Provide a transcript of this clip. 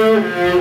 Mm-hmm.